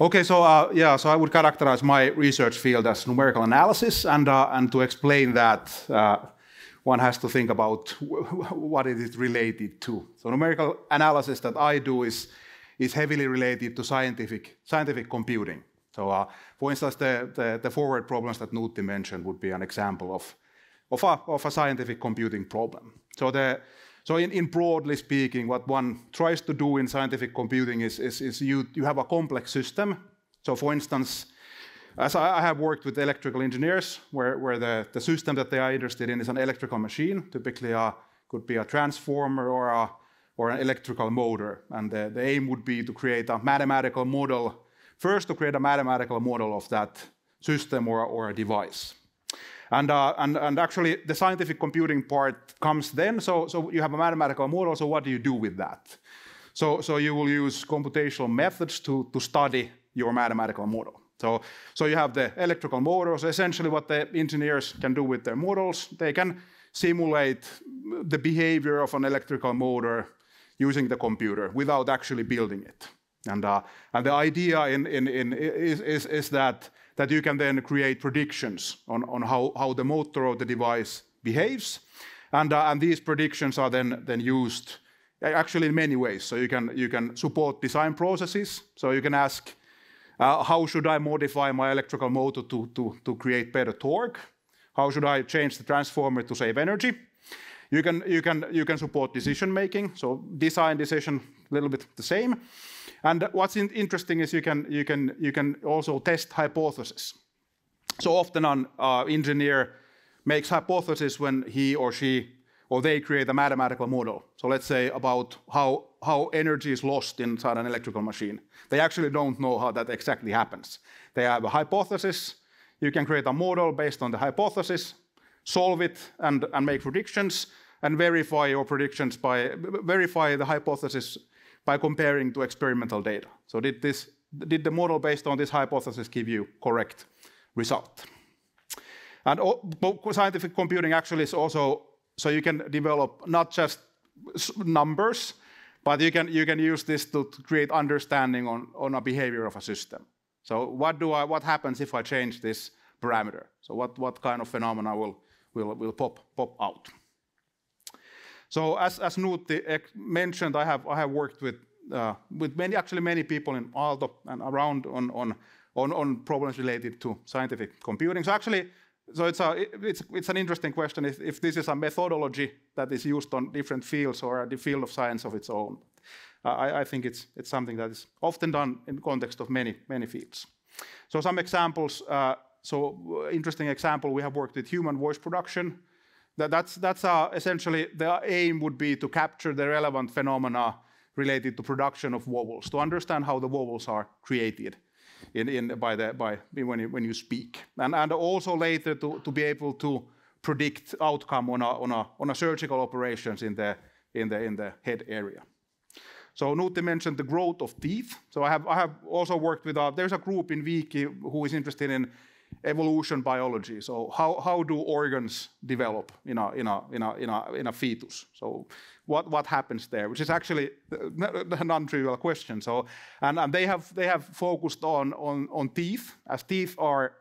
Okay, so uh, yeah, so I would characterize my research field as numerical analysis, and uh, and to explain that, uh, one has to think about what it is related to. So numerical analysis that I do is is heavily related to scientific scientific computing. So, uh, for instance, the, the, the forward problems that Nuutti mentioned would be an example of of a, of a scientific computing problem. So the so in, in, broadly speaking, what one tries to do in scientific computing is, is, is you, you have a complex system. So for instance, as I, I have worked with electrical engineers, where, where the, the system that they are interested in is an electrical machine, typically a, could be a transformer or, a, or an electrical motor. And the, the aim would be to create a mathematical model, first to create a mathematical model of that system or, or a device. And, uh, and, and actually, the scientific computing part comes then. So, so you have a mathematical model. So what do you do with that? So, so you will use computational methods to, to study your mathematical model. So, so you have the electrical motors. Essentially, what the engineers can do with their models, they can simulate the behavior of an electrical motor using the computer without actually building it. And, uh, and the idea in, in, in is, is, is that that you can then create predictions on, on how, how the motor of the device behaves. And, uh, and these predictions are then, then used actually in many ways. So you can, you can support design processes. So you can ask, uh, how should I modify my electrical motor to, to, to create better torque? How should I change the transformer to save energy? You can, you can, you can support decision making. So design decision, a little bit the same. And what's in interesting is you can, you, can, you can also test hypotheses. So often an uh, engineer makes hypothesis when he or she or they create a mathematical model. So let's say about how, how energy is lost inside an electrical machine. They actually don't know how that exactly happens. They have a hypothesis. You can create a model based on the hypothesis, solve it, and, and make predictions, and verify your predictions by verify the hypothesis by comparing to experimental data. So did, this, did the model based on this hypothesis give you correct result? And scientific computing actually is also, so you can develop not just numbers, but you can, you can use this to create understanding on, on a behavior of a system. So what, do I, what happens if I change this parameter? So what, what kind of phenomena will, will, pop, out? So as, Nuutti mentioned, I have, worked with, uh, with many, actually many people in Aalto and around on, problems related to scientific computing. So actually, so it's, an interesting question if, this is a methodology that is used on different fields or the field of science of its own. I, think it's, something that is often done in context of many, many fields. So some examples, uh, so uh, interesting example, we have worked with human voice production that, that's uh, essentially the aim would be to capture the relevant phenomena related to production of vowels, to understand how the vowels are created in, by the, by, when, you, speak. And, also later to, be able to predict outcome on a, on surgical operations in the, in, the, head area. So Nuutti mentioned the growth of teeth. So I have, also worked with, a, there's a group in Viikki who is interested in evolution biology. So how, how do organs develop in a, in, a, in, a, in, a, in a fetus? So what, what happens there, which is actually a non-trivial question. So, and, and they, have, they have focused on, on, on teeth, as teeth are,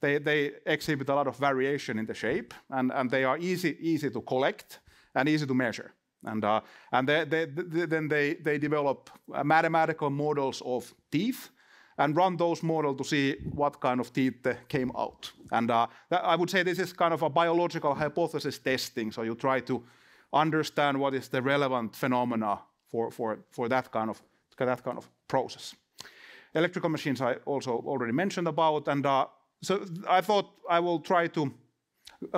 they, they exhibit a lot of variation in the shape, and, and they are easy, easy to collect and easy to measure. And, uh, and they, they, they, then they, they develop mathematical models of teeth and run those models to see what kind of teeth came out. And uh, I would say this is kind of a biological hypothesis testing. So you try to understand what is the relevant phenomena for, for, for that, kind of, that kind of process. Electrical machines I also already mentioned about. And uh, so I thought I will try to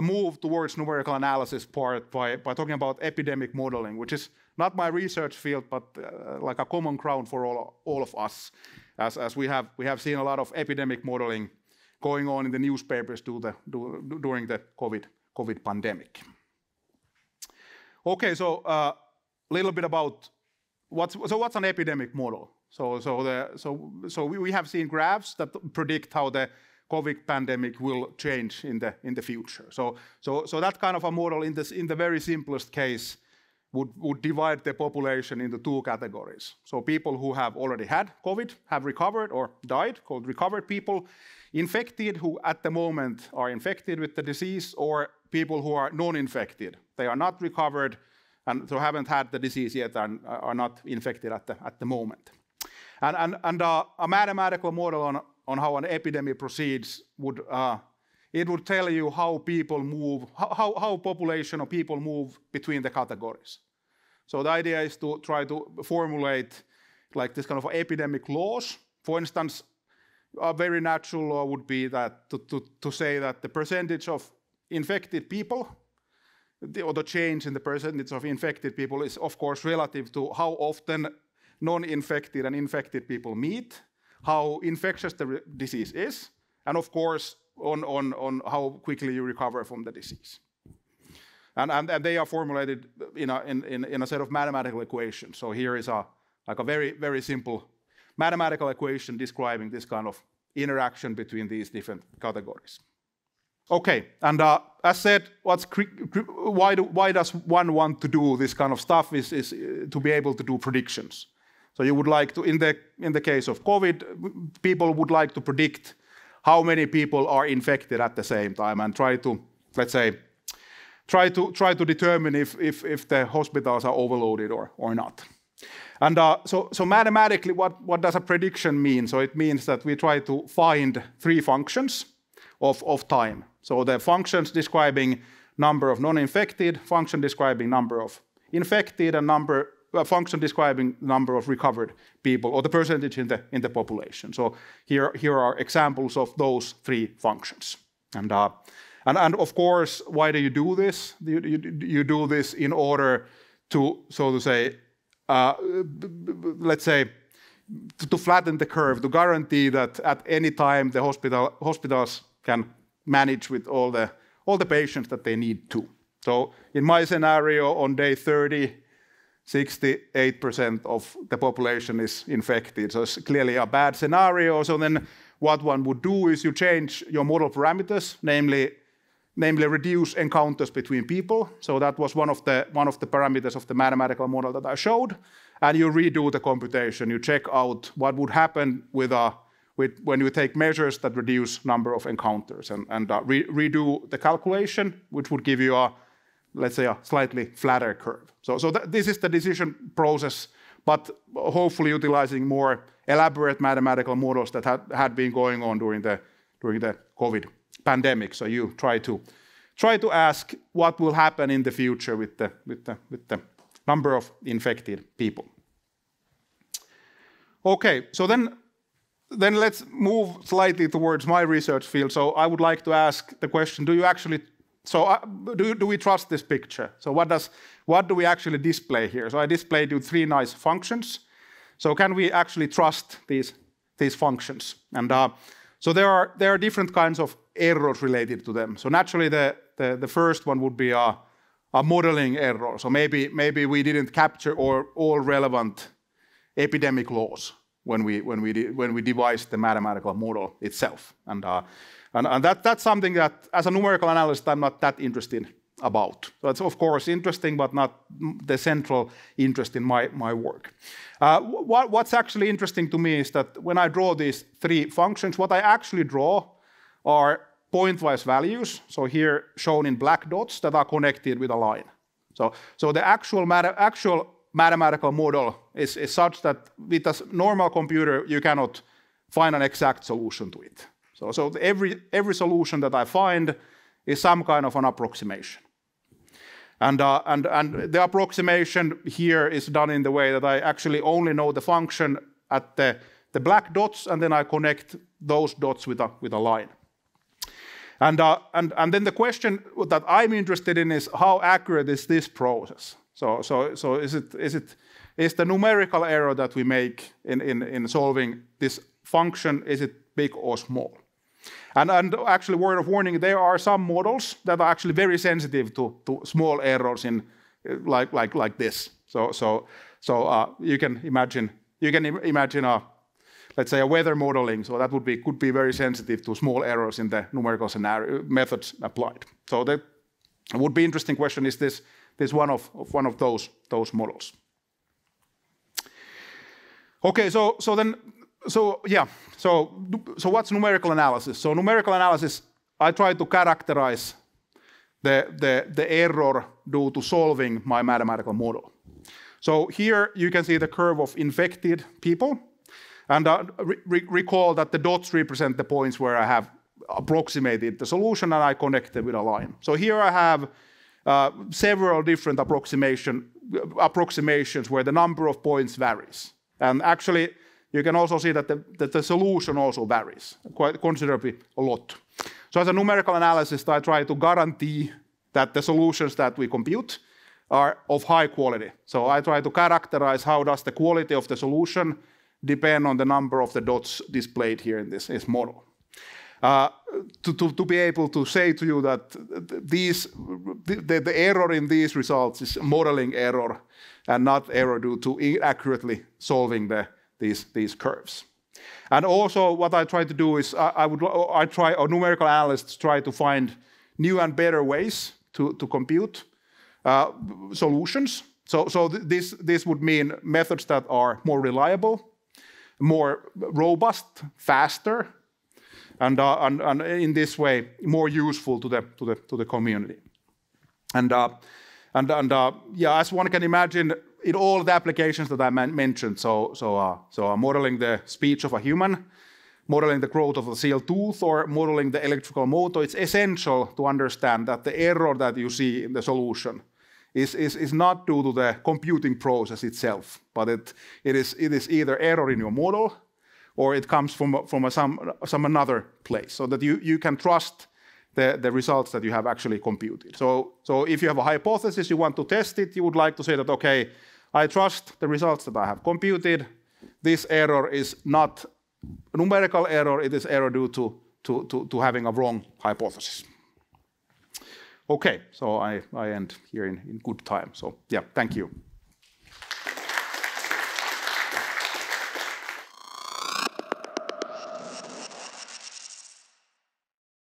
move towards numerical analysis part by, by talking about epidemic modeling, which is not my research field, but uh, like a common ground for all, all of us as, as we, have, we have seen a lot of epidemic modeling going on in the newspapers the, do, during the COVID, COVID pandemic. Okay, so a uh, little bit about what's, so what's an epidemic model? So, so, the, so, so we have seen graphs that predict how the COVID pandemic will change in the, in the future. So, so, so that kind of a model in, this, in the very simplest case would, would divide the population into two categories. So people who have already had COVID, have recovered or died, called recovered people, infected who at the moment are infected with the disease, or people who are non-infected. They are not recovered and so haven't had the disease yet and are not infected at the, at the moment. And, and, and uh, a mathematical model on, on how an epidemic proceeds would uh, it would tell you how people move, how, how population of people move between the categories. So the idea is to try to formulate like this kind of epidemic laws. For instance, a very natural law would be that to, to, to say that the percentage of infected people the, or the change in the percentage of infected people is of course relative to how often non-infected and infected people meet, how infectious the disease is, and of course on, on, on how quickly you recover from the disease. And, and, they are formulated in a, set of mathematical equations. So here is a, like a very, very simple mathematical equation describing this kind of interaction between these different categories. Okay, and uh, as said, what's why, why does one want to do this kind of stuff is, is uh, to be able to do predictions. So you would like to, in the, in the case of COVID, people would like to predict how many people are infected at the same time and try to, let's say, try to, try to determine if, if, if the hospitals are overloaded or, or not. And uh, so, so mathematically, what, what does a prediction mean? So it means that we try to find three functions of, of time. So the functions describing number of non-infected, function describing number of infected, and number a function describing the number of recovered people or the percentage in the in the population. So here here are examples of those three functions. And uh, and, and of course, why do you do this? You, you, you do this in order to, so to say, uh, let's say, to, to, flatten the curve, to guarantee that at any time the hospital, hospitals can manage with all the, all the patients that they need to. So in my scenario, on day 30, 68% of the population is infected. So it's clearly a bad scenario. So then what one would do is you change your model parameters, namely, namely reduce encounters between people. So that was one of the one of the parameters of the mathematical model that I showed. And you redo the computation. You check out what would happen with a with, when you take measures that reduce number of encounters and, and uh, re redo the calculation, which would give you a let's say, a slightly flatter curve. So, so th this is the decision process, but hopefully utilizing more elaborate mathematical models that had, had been going on during the, during the COVID pandemic. So you try to, try to ask what will happen in the future with the, with the, with the number of infected people. Okay, so then then let's move slightly towards my research field. So I would like to ask the question, do you actually so uh, do, do we trust this picture? So what, does, what do we actually display here? So I displayed you three nice functions. So can we actually trust these, these functions? And uh, so there are, there are different kinds of errors related to them. So naturally the, the, the first one would be a, a modeling error. So maybe, maybe we didn't capture all, all relevant epidemic laws when we, when, we, when we devised the mathematical model itself. And uh, and, and that, that's something that, as a numerical analyst, I'm not that interested about. So it's of course interesting, but not the central interest in my, my work. Uh, what, what's actually interesting to me is that when I draw these three functions, what I actually draw are pointwise values. So here shown in black dots that are connected with a line. So, so the actual, matter, actual mathematical model is, is such that with a normal computer, you cannot find an exact solution to it. So, so every, every solution that I find is some kind of an approximation. And, uh, and, and the approximation here is done in the way that I actually only know the function at the, the black dots, and then I connect those dots with a, with a line. And, uh, and, and then the question that I'm interested in is how accurate is this process? So, so, so is, it, is, it, is the numerical error that we make in, in, in solving this function, is it big or small? And, and actually, word of warning, there are some models that are actually very sensitive to, to small errors in like, like, like this. So, so, so uh, you can imagine, you can imagine a, let's say a weather modeling. So that would be, could be very sensitive to small errors in the numerical scenario methods applied. So that would be interesting question, is this this is one of, one of those, those models. Okay, so, so then, so yeah, so, so what's numerical analysis? So numerical analysis, I try to characterize the, the, the error due to solving my mathematical model. So here you can see the curve of infected people. And uh, re recall that the dots represent the points where I have approximated the solution and I connected with a line. So here I have uh, several different approximation, approximations where the number of points varies. And actually, you can also see that the, that the solution also varies quite considerably a lot. So as a numerical analyst, I try to guarantee that the solutions that we compute are of high quality. So I try to characterize how does the quality of the solution depend on the number of the dots displayed here in this, this model. Uh, to, to, to, be able to say to you that these, the, the, error in these results is modeling error and not error due to inaccurately solving the, these, these curves. And also what I try to do is I, I would I try or numerical analysts try to find new and better ways to, to compute uh, solutions. So, so th this, this would mean methods that are more reliable, more robust, faster, and, uh, and, and, in this way more useful to the, to the, to the community. And, uh, and, and uh, yeah, as one can imagine, in all the applications that I mentioned, so, so, uh, so modeling the speech of a human, modeling the growth of a seal tooth or modeling the electrical motor, it's essential to understand that the error that you see in the solution is, is, is not due to the computing process itself, but it, it, is, it is either error in your model or it comes from, from a, some, some another place, so that you, you can trust the, the results that you have actually computed. So, so if you have a hypothesis, you want to test it, you would like to say that, okay, I trust the results that I have computed. This error is not a numerical error, it is error due to, to, to, to having a wrong hypothesis. Okay, so I, I end here in, in good time. So yeah, thank you.